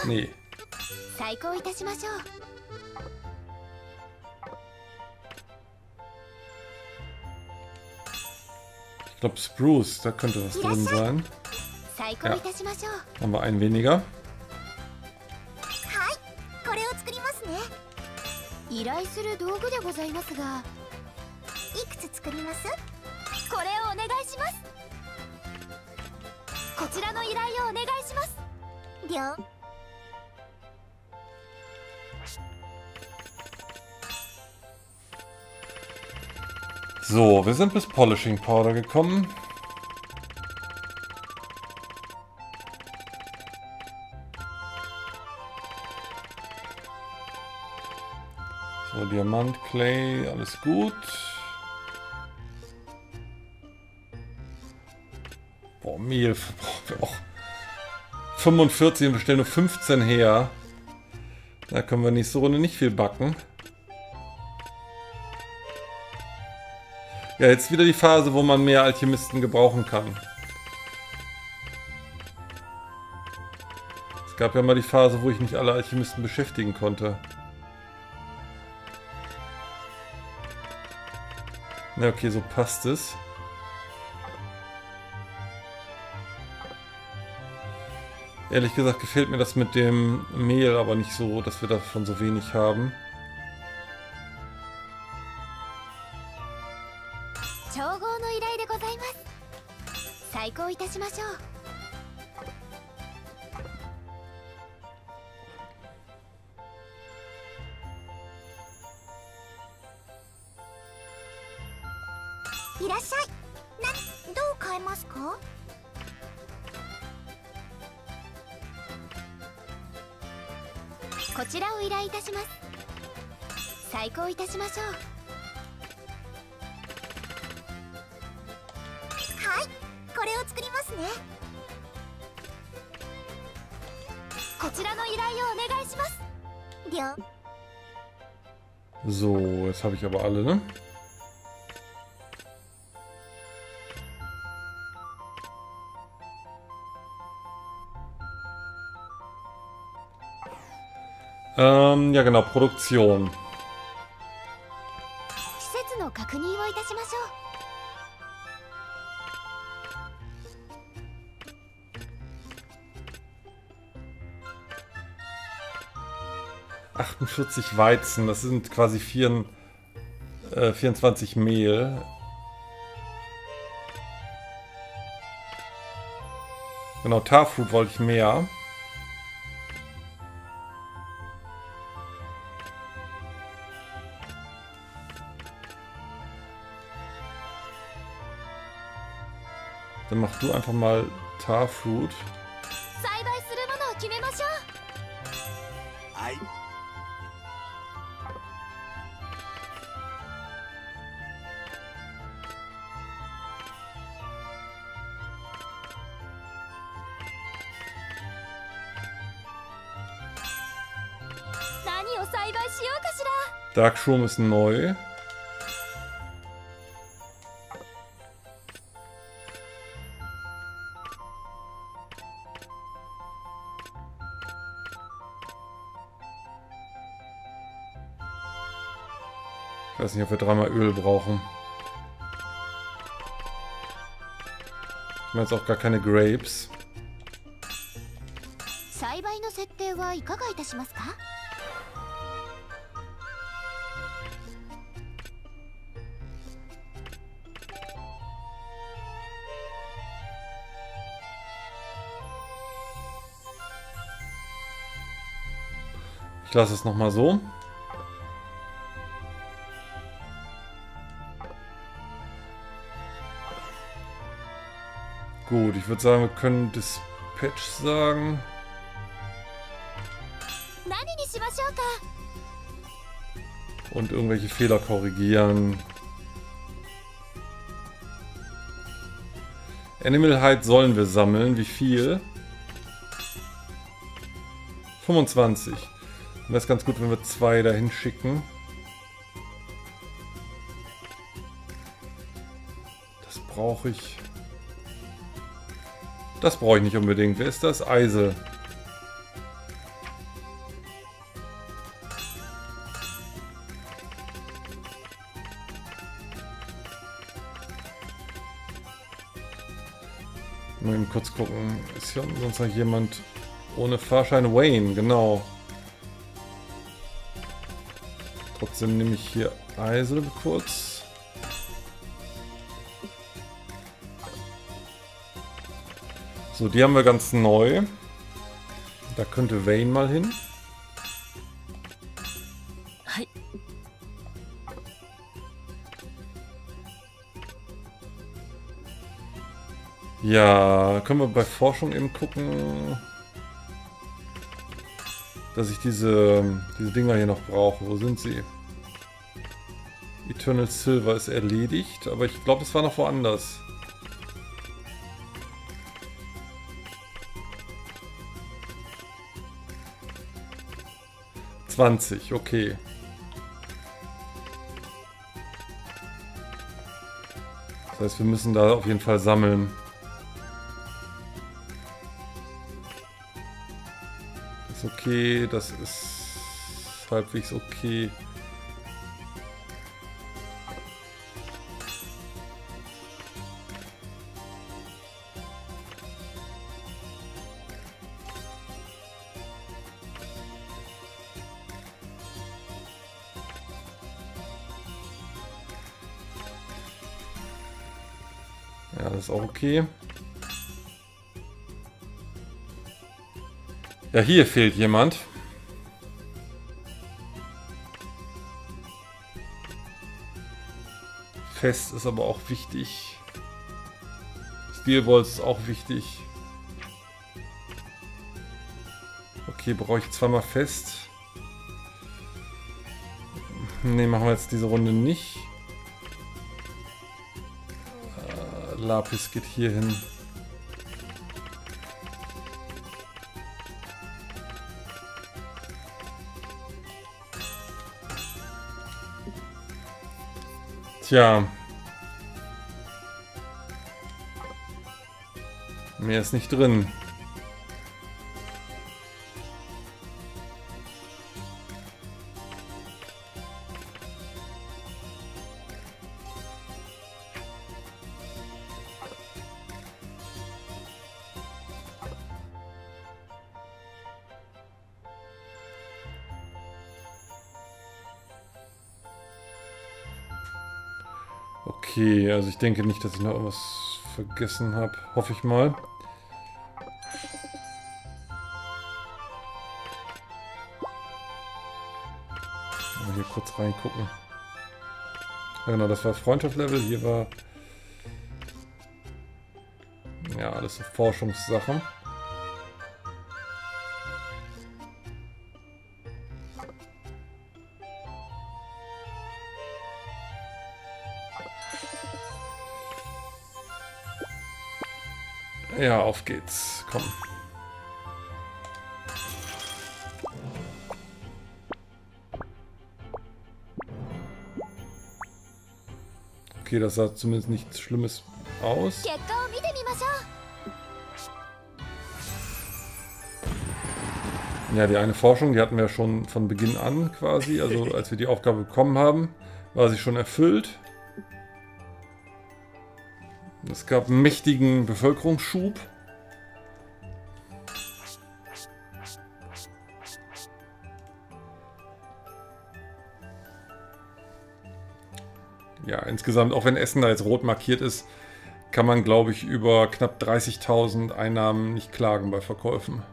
Nee. Ich glaube Spruce, da könnte was drin sein. Ja. Haben wir einen weniger. これをお願いしますこちらの依頼をお願いしますりょん So, wir sind bis Polishing Powder gekommen. So, Diamant, Clay, alles gut. Mehl verbrauchen wir auch. 45 und wir stellen nur 15 her. Da können wir nächste Runde nicht viel backen. Ja, jetzt wieder die Phase, wo man mehr Alchemisten gebrauchen kann. Es gab ja mal die Phase, wo ich nicht alle Alchemisten beschäftigen konnte. Na okay, so passt es. Ehrlich gesagt gefällt mir das mit dem Mehl aber nicht so, dass wir davon so wenig haben. たします。再考いたしましょう。はい。これを作りますね。こちらの依頼をお願いします。りょ So, jetzt habe ich aber alle, ne? Ähm, ja genau, Produktion. ...48 Weizen, das sind quasi 4, äh, 24 Mehl. Genau, Tarfood wollte ich mehr. du einfach mal Tarfruit. Dark Shroom ist neu. weiß nicht, ob wir dreimal Öl brauchen. Ich meine jetzt auch gar keine Grapes. Ich lasse es nochmal so. Gut, ich würde sagen, wir können Dispatch sagen. Und irgendwelche Fehler korrigieren. Animal Hide sollen wir sammeln. Wie viel? 25. Und das ist ganz gut, wenn wir zwei dahin schicken. Das brauche ich. Das brauche ich nicht unbedingt. Wer ist das? Eisel. Mal eben kurz gucken. Ist hier unten sonst noch jemand ohne Fahrschein? Wayne, genau. Trotzdem nehme ich hier Eisel kurz. So, die haben wir ganz neu. Da könnte Wayne mal hin. Ja, können wir bei Forschung eben gucken, dass ich diese, diese Dinger hier noch brauche. Wo sind sie? Eternal Silver ist erledigt, aber ich glaube, es war noch woanders. Zwanzig, okay. Das heißt, wir müssen da auf jeden Fall sammeln. Das ist okay, das ist halbwegs okay. Okay. Ja, hier fehlt jemand. Fest ist aber auch wichtig. Steelballs ist auch wichtig. Okay, brauche ich zweimal fest. Ne, machen wir jetzt diese Runde nicht. Lapis geht hier hin. Tja. Mehr ist nicht drin. Ich denke nicht, dass ich noch irgendwas vergessen habe. Hoffe ich mal. Mal hier kurz reingucken. Genau, das war Freundschaftslevel. Hier war... Ja, alles so Forschungssachen. Ja, auf geht's. Komm. Okay, das sah zumindest nichts Schlimmes aus. Ja, die eine Forschung, die hatten wir schon von Beginn an quasi. Also als wir die Aufgabe bekommen haben, war sie schon erfüllt. Es gab einen mächtigen Bevölkerungsschub. Ja, insgesamt, auch wenn Essen da jetzt rot markiert ist, kann man, glaube ich, über knapp 30.000 Einnahmen nicht klagen bei Verkäufen.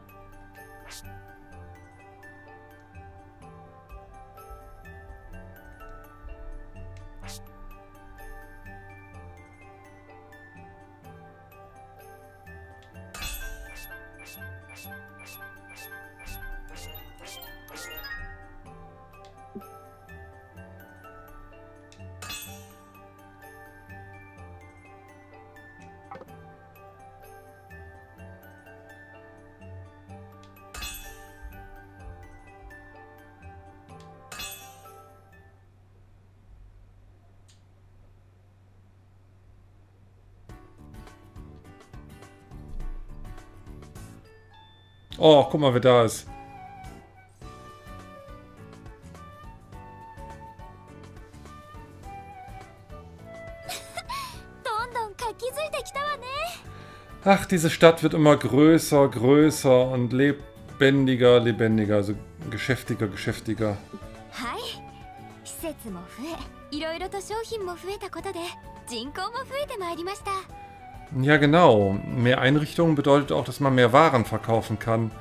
guck mal, wer da ist. Ach, diese Stadt wird immer größer, größer und lebendiger, lebendiger, also geschäftiger, geschäftiger. Ja, genau. Mehr Einrichtungen bedeutet auch, dass man mehr Waren verkaufen kann.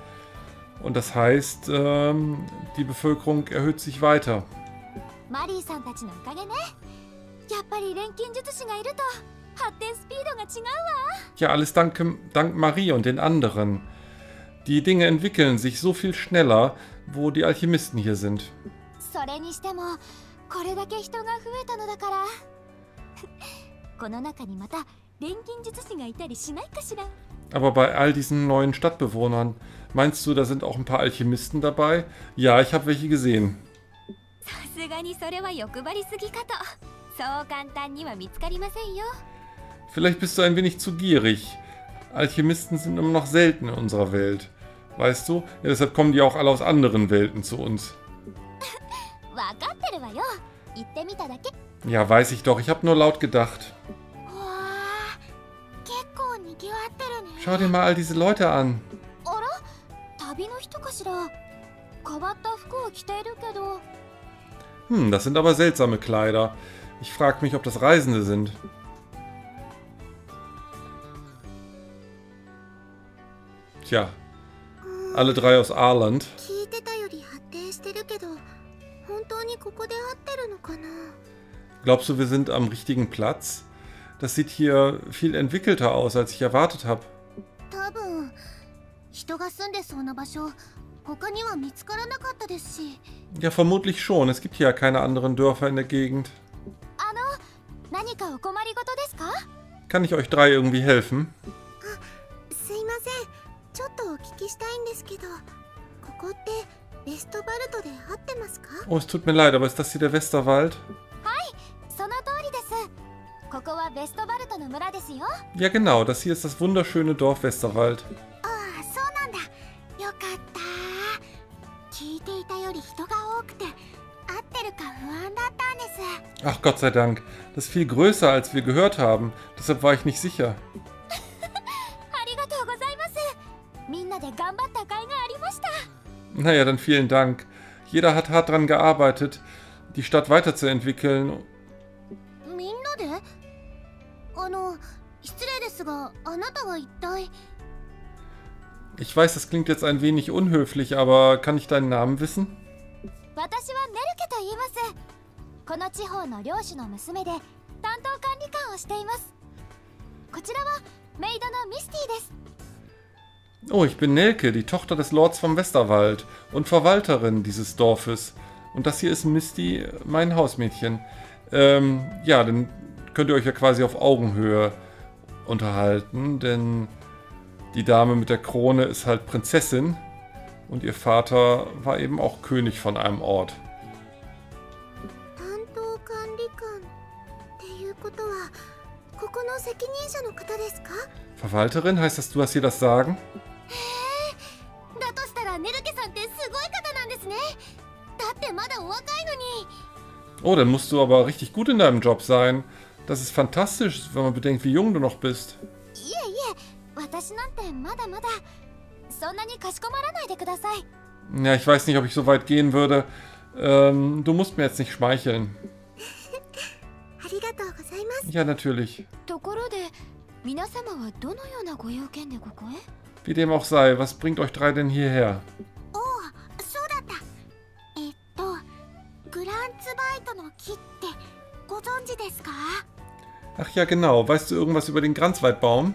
Und das heißt, ähm, die Bevölkerung erhöht sich weiter. Ja, alles dank, dank Marie und den anderen. Die Dinge entwickeln sich so viel schneller, wo die Alchemisten hier sind. Aber bei all diesen neuen Stadtbewohnern, meinst du, da sind auch ein paar Alchemisten dabei? Ja, ich habe welche gesehen. Vielleicht bist du ein wenig zu gierig. Alchemisten sind immer noch selten in unserer Welt. Weißt du? Ja, deshalb kommen die auch alle aus anderen Welten zu uns. Ja, weiß ich doch. Ich habe nur laut gedacht. Schau dir mal all diese Leute an. Hm, das sind aber seltsame Kleider. Ich frage mich, ob das Reisende sind. Tja, alle drei aus Arland. Glaubst du, wir sind am richtigen Platz? Das sieht hier viel entwickelter aus, als ich erwartet habe. 多分人が住んでそうな場所他には見つからなかったですし Ja, vermutlich schon. Es gibt hier ja keine anderen Dörfer in der Gegend. あの何かお困りごとですか Kann ich euch drei irgendwie helfen? すいませんちょっとお聞きしたいんですけどここってベストバルトで合ってますか Oh, es tut mir leid, aber ist das hier der Westerwald? その通りですここはベストバルトの村ですよ Ja, genau. Das hier ist das wunderschöne Dorf Westerwald. あ より人が多くて合ってるか不安だったんです Ach Gott sei Dank. Das ist viel größer, als wir gehört haben. Deshalb war ich nicht sicher. ありがとうございますみんなで頑張った甲斐がありました Naja, dann vielen Dank. Jeder hat hart daran gearbeitet, die Stadt weiterzuentwickeln. みんなであの失礼ですがあなたは一体 Ich weiß, das klingt jetzt ein wenig unhöflich, aber kann ich deinen Namen wissen? 私はネルケと言いますこの地方の領主の娘で担当管理官をしていますこちらはメイドのミスティです Oh, ich bin Nelke, die Tochter des Lords vom Westerwald und Verwalterin dieses Dorfes. Und das hier ist Misty, mein Hausmädchen. Ähm, ja, dann könnt ihr euch ja quasi auf Augenhöhe unterhalten, denn die Dame mit der Krone ist halt Prinzessin und ihr Vater war eben auch König von einem Ort. 担当管理官っていうことはここの責任者の方ですか Verwalterin, heißt das, du hast hier das Sagen? だとしたらネルケさんってすごい方なんですねだってまだお若いのに Oh, dann musst du aber richtig gut in deinem Job sein. Das ist fantastisch, wenn man bedenkt, wie jung du noch bist. いえいえ私なんてまだまだ ja, ich weiß nicht, ob ich so weit gehen würde. Ähm, du musst mir jetzt nicht schmeicheln. Ja, natürlich. Wie dem auch sei, was bringt euch drei denn hierher? Ach ja, genau. Weißt du irgendwas über den Granzweitbaum?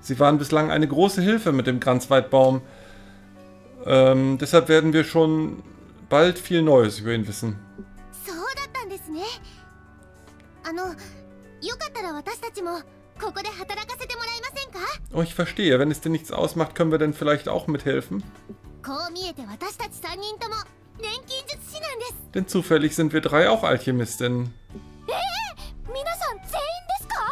Sie waren bislang eine große Hilfe mit dem Granzweitbaum. Ähm, deshalb werden wir schon bald viel Neues über ihn wissen. Oh, ich verstehe. Wenn es dir nichts ausmacht, können wir denn vielleicht auch mithelfen? Denn zufällig sind wir drei auch Alchemistinnen.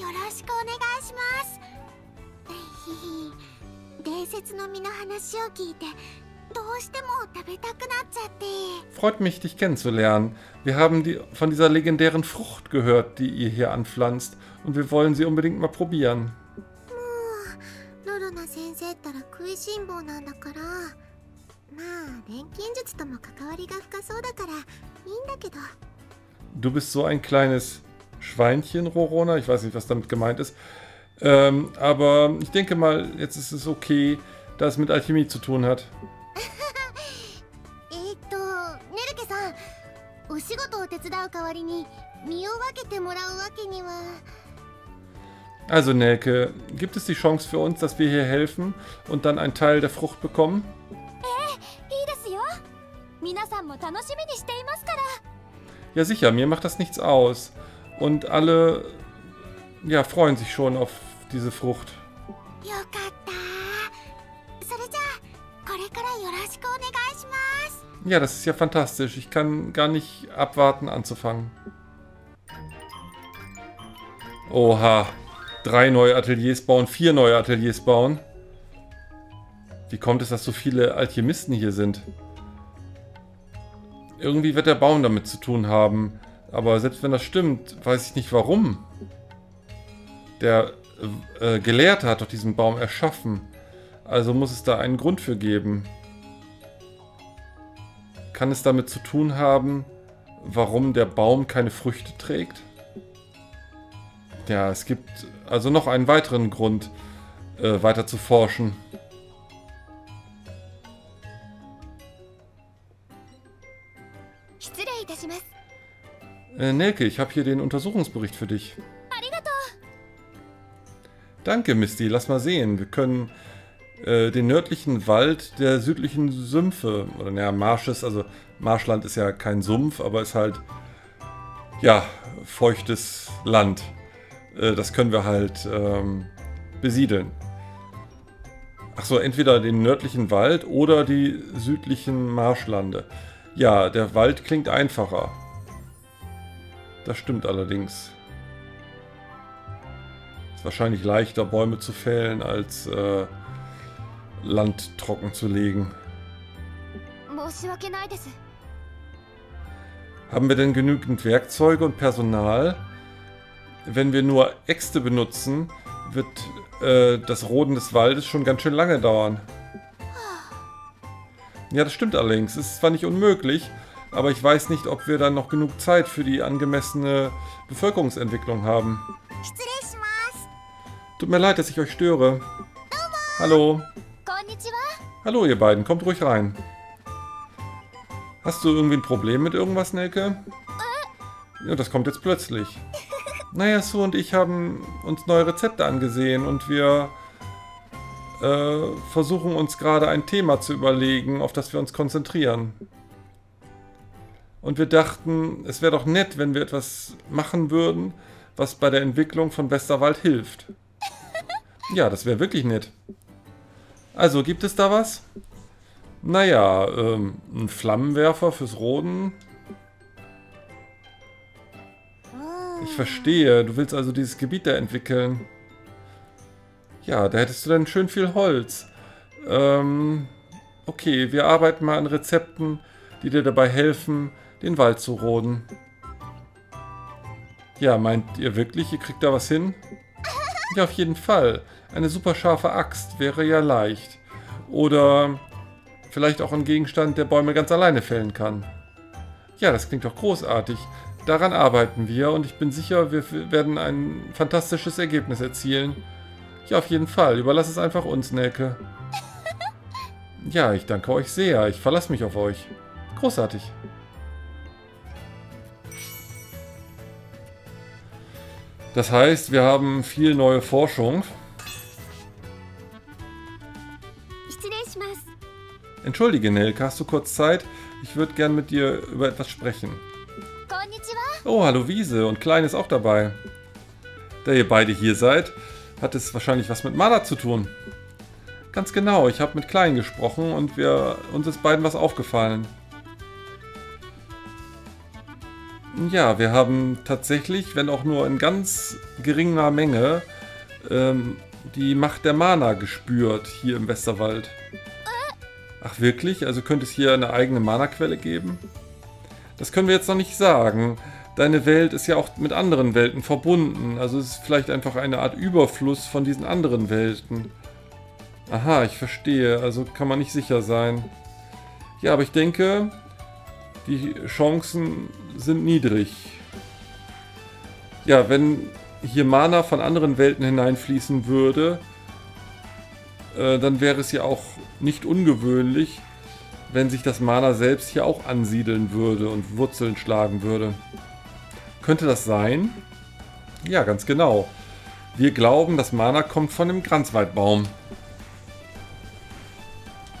よろしくお願いします伝説の実の話を聞いてどうしても食べたくなっちゃって Freut mich, dich kennenzulernen. Wir haben die, von dieser legendären Frucht gehört, die ihr hier anpflanzt und wir wollen sie unbedingt mal probieren. ロロナ先生ったら食いしん坊なんだからまあ錬金術とも関わりが深そうだからいいんだけど Du bist so ein kleines Schweinchen-Rorona. Ich weiß nicht, was damit gemeint ist. Ähm, aber ich denke mal, jetzt ist es okay, dass es mit Alchemie zu tun hat. Also Nelke, gibt es die Chance für uns, dass wir hier helfen und dann einen Teil der Frucht bekommen? Ja sicher, mir macht das nichts aus. Und alle ja, freuen sich schon auf diese Frucht. Ja, das ist ja fantastisch. Ich kann gar nicht abwarten anzufangen. Oha. Drei neue Ateliers bauen, vier neue Ateliers bauen. Wie kommt es, dass so viele Alchemisten hier sind? Irgendwie wird der Baum damit zu tun haben. Aber selbst wenn das stimmt, weiß ich nicht warum. Der äh, Gelehrte hat doch diesen Baum erschaffen. Also muss es da einen Grund für geben. Kann es damit zu tun haben, warum der Baum keine Früchte trägt? Ja, es gibt also noch einen weiteren Grund, äh, weiter zu forschen.「Äh, Nelke, ich habe hier den Untersuchungsbericht für dich. Danke, Misty. Lass mal sehen. Wir können äh, den nördlichen Wald der südlichen Sümpfe, oder naja, Marsches, also Marschland ist ja kein Sumpf, aber ist halt, ja, feuchtes Land. Äh, das können wir halt ähm, besiedeln. Achso, entweder den nördlichen Wald oder die südlichen Marschlande. Ja, der Wald klingt einfacher. Das stimmt allerdings. Ist wahrscheinlich leichter, Bäume zu fällen, als äh, Land trocken zu legen. Haben wir denn genügend Werkzeuge und Personal? Wenn wir nur Äxte benutzen, wird äh, das Roden des Waldes schon ganz schön lange dauern. Ah. Ja, das stimmt allerdings. Es ist zwar nicht unmöglich, aber ich weiß nicht, ob wir dann noch genug Zeit für die angemessene Bevölkerungsentwicklung haben. Tut mir leid, dass ich euch störe. Hallo. Hallo ihr beiden, kommt ruhig rein. Hast du irgendwie ein Problem mit irgendwas, Nelke? Äh. Ja, das kommt jetzt plötzlich. Naja, Su und ich haben uns neue Rezepte angesehen und wir äh, versuchen uns gerade ein Thema zu überlegen, auf das wir uns konzentrieren. Und wir dachten, es wäre doch nett, wenn wir etwas machen würden, was bei der Entwicklung von Westerwald hilft. Ja, das wäre wirklich nett. Also, gibt es da was? Naja, ähm, ein Flammenwerfer fürs Roden. Ich verstehe, du willst also dieses Gebiet da entwickeln. Ja, da hättest du dann schön viel Holz. Ähm, okay, wir arbeiten mal an Rezepten, die dir dabei helfen, den Wald zu roden. Ja, meint ihr wirklich, ihr kriegt da was hin? Ja, auf jeden Fall. Eine super scharfe Axt wäre ja leicht. Oder vielleicht auch ein Gegenstand, der Bäume ganz alleine fällen kann. Ja, das klingt doch großartig. Daran arbeiten wir und ich bin sicher, wir werden ein fantastisches Ergebnis erzielen. Ja, auf jeden Fall. Überlass es einfach uns, Nelke. Ja, ich danke euch sehr. Ich verlasse mich auf euch. Großartig. Das heißt, wir haben viel neue Forschung. Entschuldige, Nelka, hast du kurz Zeit? Ich würde gern mit dir über etwas sprechen. Oh, hallo Wiese und Klein ist auch dabei. Da ihr beide hier seid, hat es wahrscheinlich was mit Mana zu tun. Ganz genau, ich habe mit Klein gesprochen und wir, uns ist beiden was aufgefallen. Ja, wir haben tatsächlich, wenn auch nur in ganz geringer Menge, ähm, die Macht der Mana gespürt hier im Westerwald. Ach wirklich? Also könnte es hier eine eigene Mana-Quelle geben? Das können wir jetzt noch nicht sagen. Deine Welt ist ja auch mit anderen Welten verbunden. Also es ist vielleicht einfach eine Art Überfluss von diesen anderen Welten. Aha, ich verstehe. Also kann man nicht sicher sein. Ja, aber ich denke, die Chancen sind niedrig. Ja, wenn hier Mana von anderen Welten hineinfließen würde, äh, dann wäre es ja auch nicht ungewöhnlich, wenn sich das Mana selbst hier auch ansiedeln würde und Wurzeln schlagen würde. Könnte das sein? Ja, ganz genau. Wir glauben, das Mana kommt von dem Kranzweitbaum.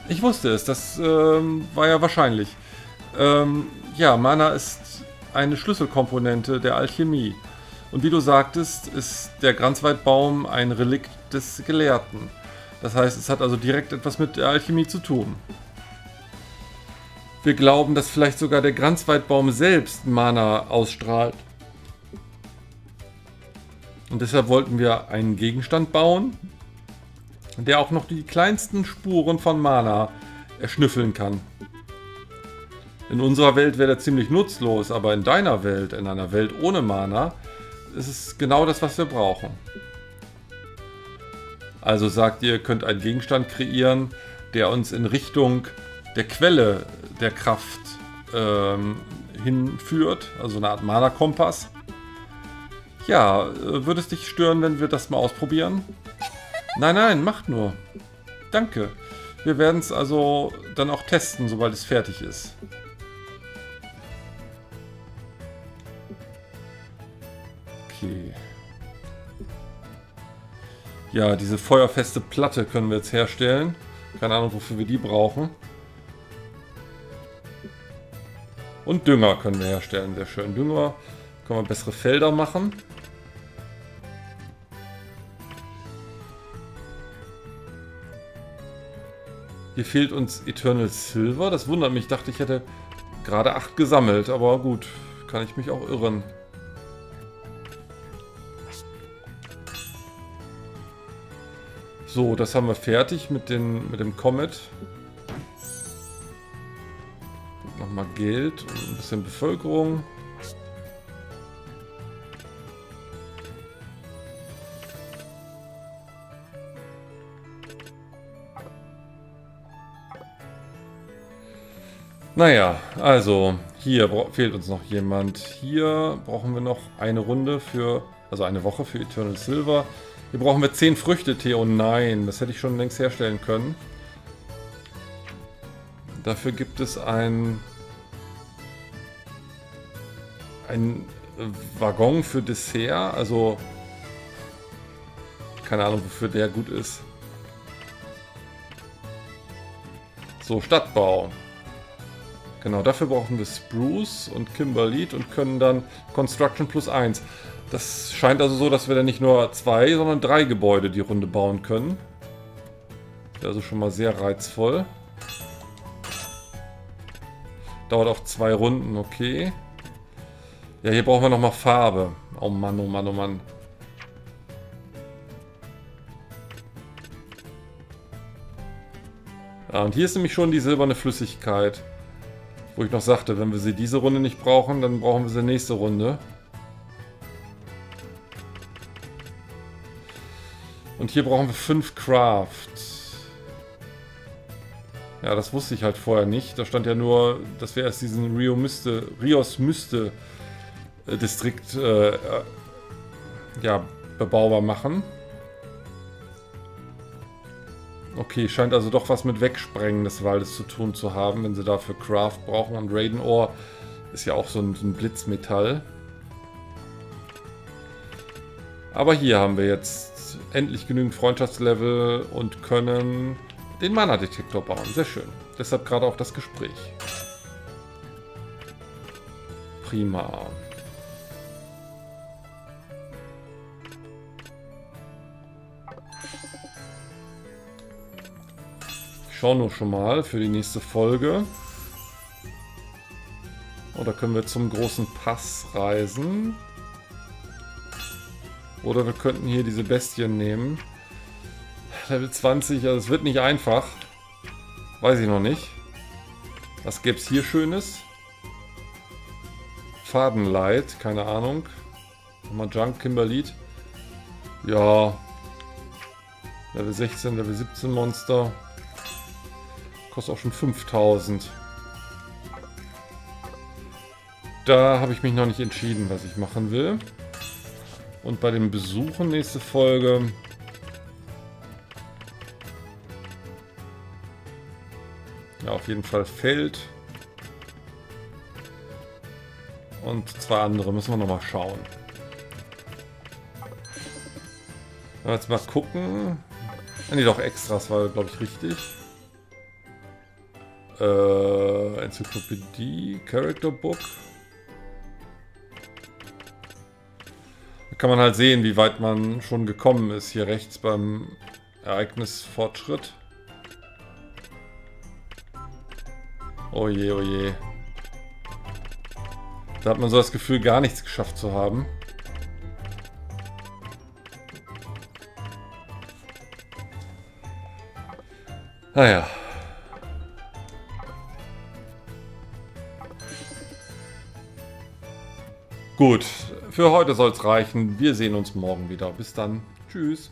Ich wusste es, das ähm, war ja wahrscheinlich. Ähm, ja, Mana ist eine Schlüsselkomponente der Alchemie. Und wie du sagtest, ist der Kranzweitbaum ein Relikt des Gelehrten. Das heißt, es hat also direkt etwas mit der Alchemie zu tun. Wir glauben, dass vielleicht sogar der Kranzweitbaum selbst Mana ausstrahlt. Und deshalb wollten wir einen Gegenstand bauen, der auch noch die kleinsten Spuren von Mana erschnüffeln kann. In unserer Welt wäre der ziemlich nutzlos, aber in deiner Welt, in einer Welt ohne Mana, ist es genau das, was wir brauchen. Also sagt ihr, könnt einen Gegenstand kreieren, der uns in Richtung der Quelle der Kraft ähm, hinführt, also eine Art Mana-Kompass. Ja, äh, würde es dich stören, wenn wir das mal ausprobieren? Nein, nein, macht nur. Danke. Wir werden es also dann auch testen, sobald es fertig ist. Okay. Ja, diese feuerfeste Platte können wir jetzt herstellen. Keine Ahnung, wofür wir die brauchen. Und Dünger können wir herstellen. Sehr schön. Dünger können wir bessere Felder machen. Hier fehlt uns Eternal Silver. Das wundert mich. Ich dachte, ich hätte gerade 8 gesammelt. Aber gut, kann ich mich auch irren. So, das haben wir fertig mit, den, mit dem Comet. Nochmal Geld und ein bisschen Bevölkerung. Naja, also hier fehlt uns noch jemand. Hier brauchen wir noch eine Runde für, also eine Woche für Eternal Silver. Hier brauchen wir 10 Früchte, Theo. Nein, das hätte ich schon längst herstellen können. Dafür gibt es ein... Ein Waggon für Dessert. Also... Keine Ahnung, wofür der gut ist. So, Stadtbau. Genau, dafür brauchen wir Spruce und Kimberlead und können dann Construction plus 1. Das scheint also so, dass wir dann nicht nur zwei, sondern drei Gebäude die Runde bauen können. Also schon mal sehr reizvoll. Dauert auch zwei Runden, okay. Ja, hier brauchen wir nochmal Farbe. Oh Mann, oh Mann, oh Mann. Ja, und hier ist nämlich schon die silberne Flüssigkeit. Wo ich noch sagte, wenn wir sie diese Runde nicht brauchen, dann brauchen wir sie nächste Runde. Und hier brauchen wir 5 Craft. Ja, das wusste ich halt vorher nicht. Da stand ja nur, dass wir erst diesen Rio Myste, Rios Myste äh, Distrikt äh, äh, ja, bebaubar machen. Okay, scheint also doch was mit Wegsprengen des Waldes zu tun zu haben, wenn sie dafür Craft brauchen. Und Raiden Ore ist ja auch so ein, so ein Blitzmetall. Aber hier haben wir jetzt endlich genügend Freundschaftslevel und können den Mana-Detektor bauen. Sehr schön. Deshalb gerade auch das Gespräch. Prima. Ich schaue nur schon mal für die nächste Folge. Oder können wir zum großen Pass reisen? Oder wir könnten hier diese Bestien nehmen. Level 20, also es wird nicht einfach. Weiß ich noch nicht. Was gäbe es hier Schönes? Fadenlight, keine Ahnung. Nochmal Junk, Kimberlit. Ja. Level 16, Level 17 Monster. Kostet auch schon 5000. Da habe ich mich noch nicht entschieden, was ich machen will. Und bei den Besuchen nächste Folge Ja, auf jeden Fall Feld. Und zwei andere müssen wir nochmal schauen. Jetzt mal gucken. Ne, doch, Extras war, glaube ich, richtig. Äh, Enzyklopädie, Character Book. Kann man halt sehen, wie weit man schon gekommen ist. Hier rechts beim Ereignisfortschritt. Oh je, oh je. Da hat man so das Gefühl, gar nichts geschafft zu haben. Naja. Ah Gut, für heute soll es reichen. Wir sehen uns morgen wieder. Bis dann. Tschüss.